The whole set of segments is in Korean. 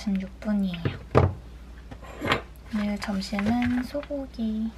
지금은 11시 46분이에요. 오늘 점심은 소고기.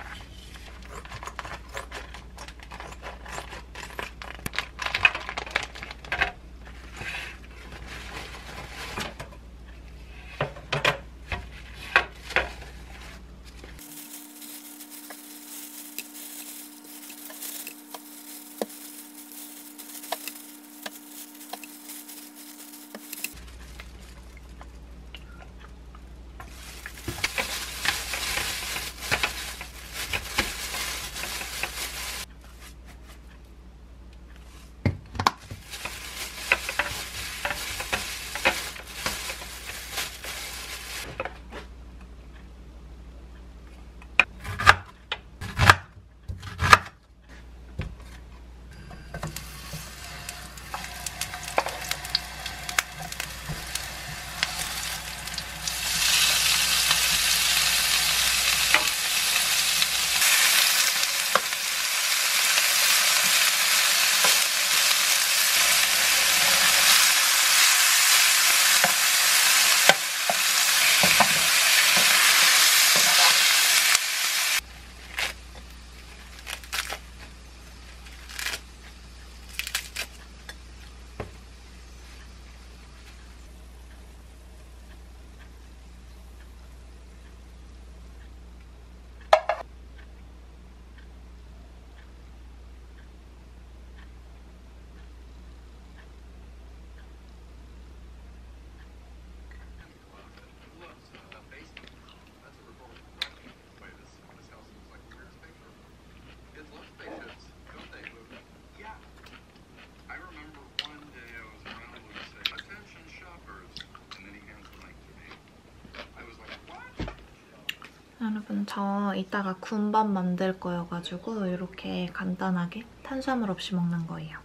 여러분 저 이따가 군밥 만들 거여가지고 이렇게 간단하게 탄수화물 없이 먹는 거예요.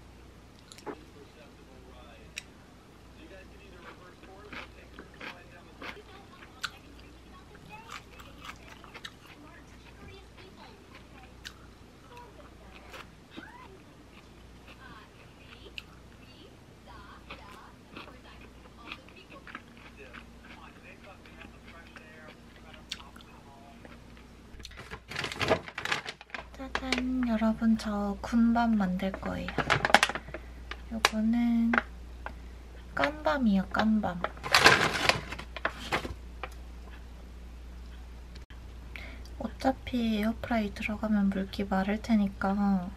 짜잔 여러분 저 군밥 만들 거예요. 요거는 깐밤이에요 깐밤. 어차피 에어프라이 들어가면 물기 마를 테니까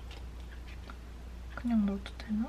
그냥 넣어도 되나?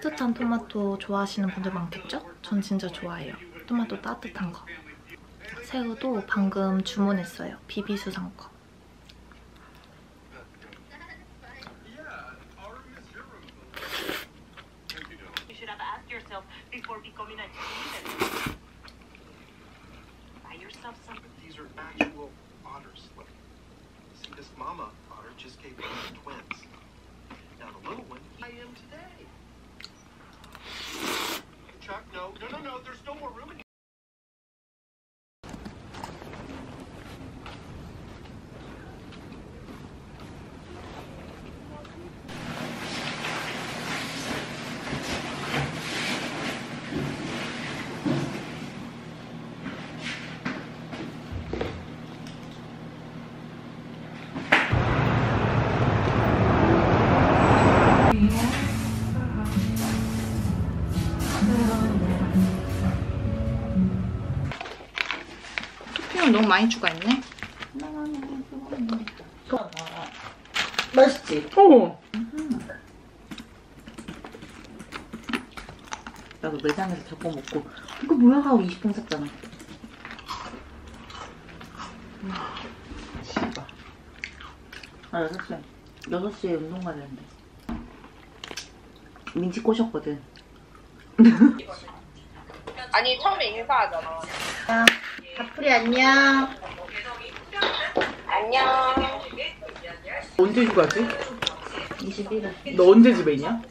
따뜻한 토마토 좋아하시는 분들 많겠죠? 전 진짜 좋아해요. 토마토 따뜻한 거. 새우도 방금 주문했어요. 비비수상 거. Yeah, our room is your room. Thank you, Dylan. You should have asked yourself before becoming a demon. Buy yourself some. But these are actual otters. Look, see, this mama otter just gave birth to twins. Now the little one, I am today. Chuck, no, no, no, no. There's no more room in 토핑을 너무 많이 추가했네. 맛있지? 어. 나도 매장에서 잡고 먹고 이거 뭐야 하고 20분 샀잖아 음, 씨발 아 6시에 6시에 운동 가야 되는데 민지 꼬셨거든 아니 처음에 인사하잖아. 다프리 안녕 안녕. 언제 휴가지? 21일 너 언제 집에 있냐?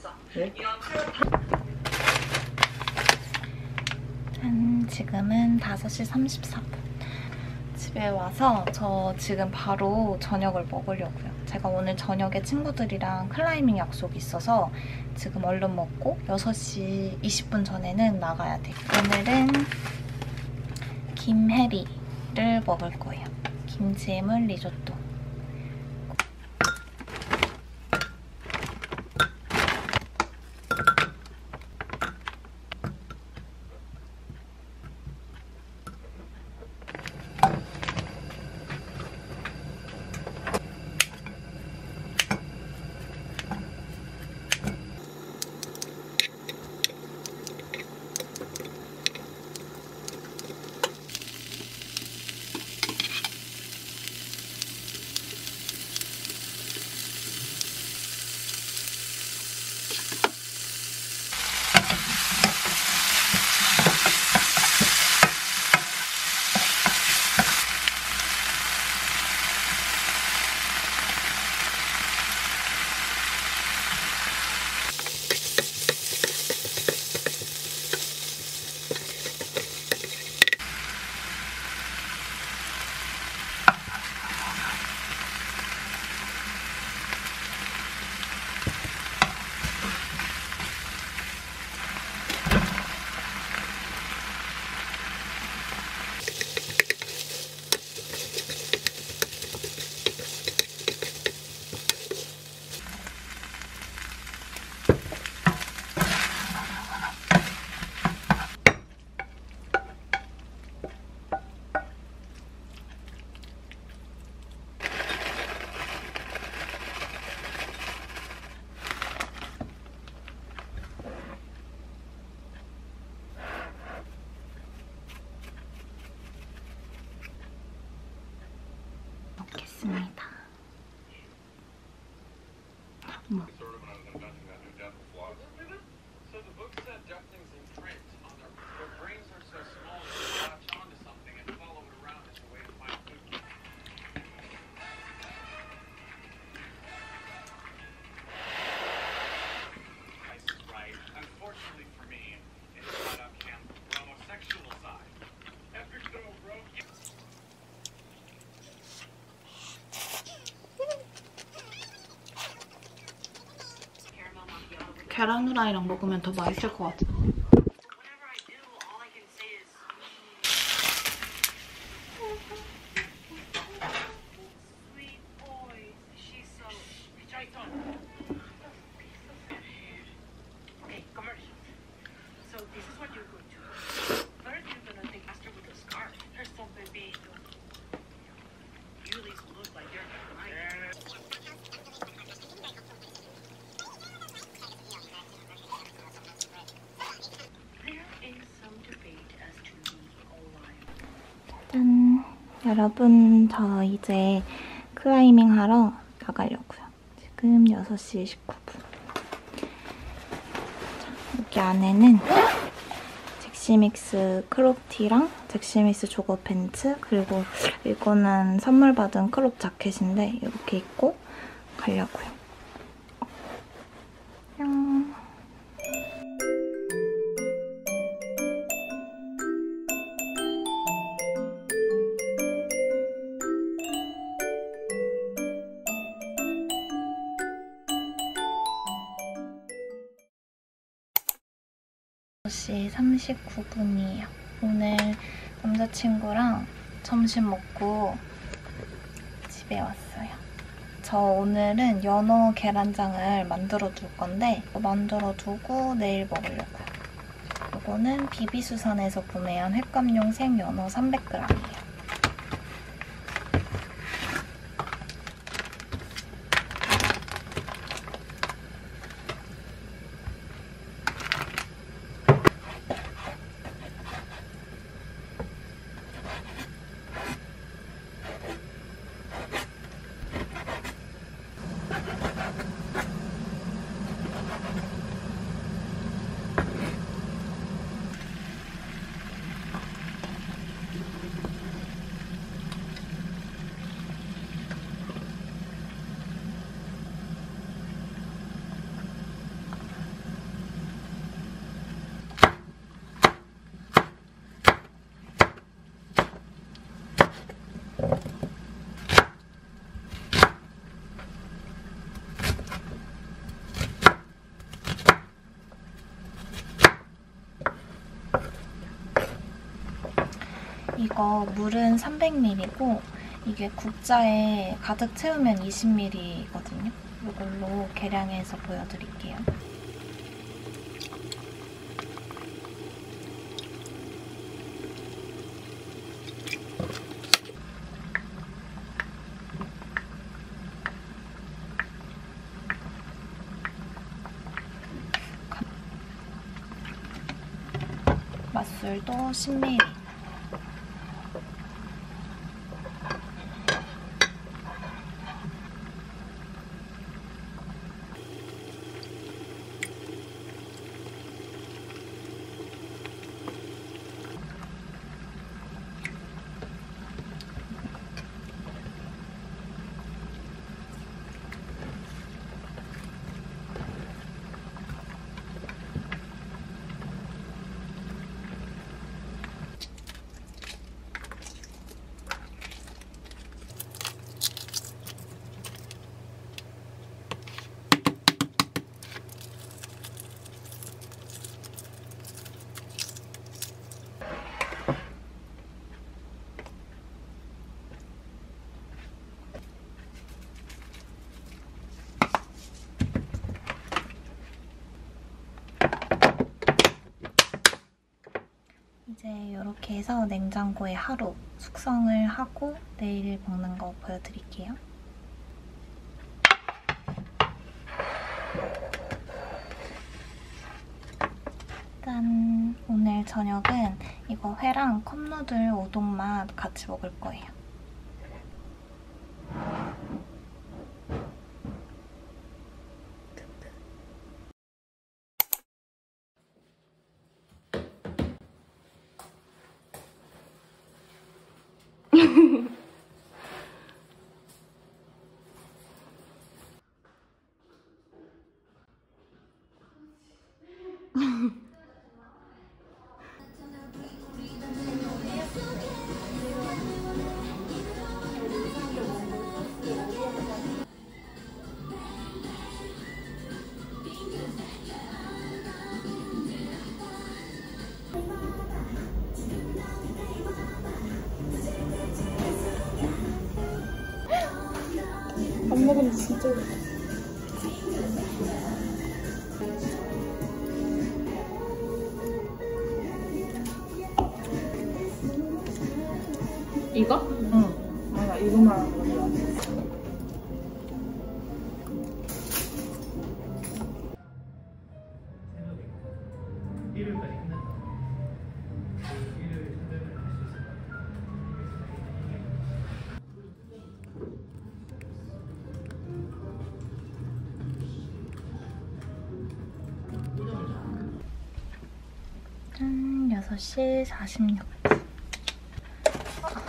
짠, 지금은 5시 34분. 집에 와서 저 지금 바로 저녁을 먹으려고요. 제가 오늘 저녁에 친구들이랑 클라이밍 약속이 있어서 지금 얼른 먹고 6시 20분 전에는 나가야 돼요. 오늘은 김해리를 먹을 거예요. 김치해물 리조또. 계란 후라이랑 먹으면 더 맛있을 것 같아. 여러분, 저 이제 클라이밍 하러 나가려고요. 지금 6시 19분. 여기 안에는 젝시믹스 crop티랑 젝시믹스 jogger pants 그리고 이거는 선물 받은 crop jacket인데 이렇게 입고 가려고요. 39분이에요. 오늘 남자친구랑 점심 먹고 집에 왔어요. 저 오늘은 연어 계란장을 만들어 둘 건데 만들어 두고 내일 먹으려고요. 이거는 비비수산에서 구매한 횟감용 생연어 300g이에요. 이거 물은 300ml고 이게 국자에 가득 채우면 20ml거든요. 이걸로 계량해서 보여드릴게요. 맛술도 10ml. 이제 이렇게 해서 냉장고에 하루 숙성을 하고 내일 먹는 거 보여드릴게요. 일단 오늘 저녁은 이거 회랑 컵누들 우동맛 같이 먹을 거예요. 진짜 이거? 응. 아나 이거만 46분. 아.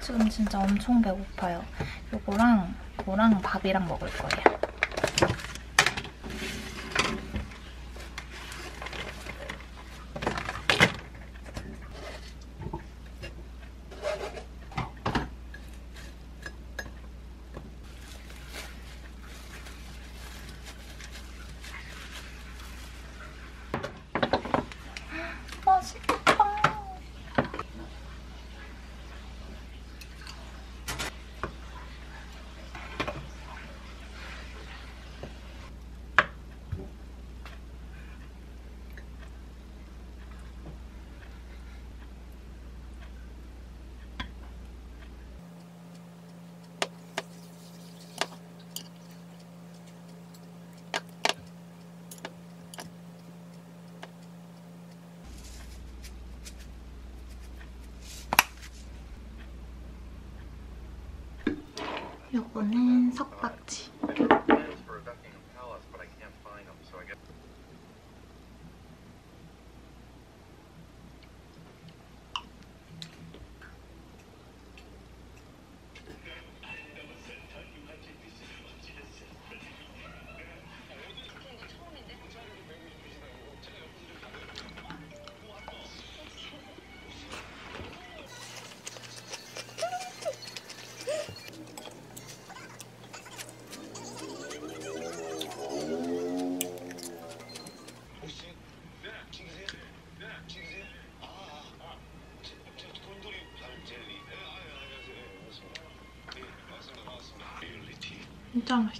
지금 진짜 엄청 배고파요. 요거랑 요거랑 밥이랑 먹을 거예요. 맛있겠다. 요거는 석박 네 아, 안녕하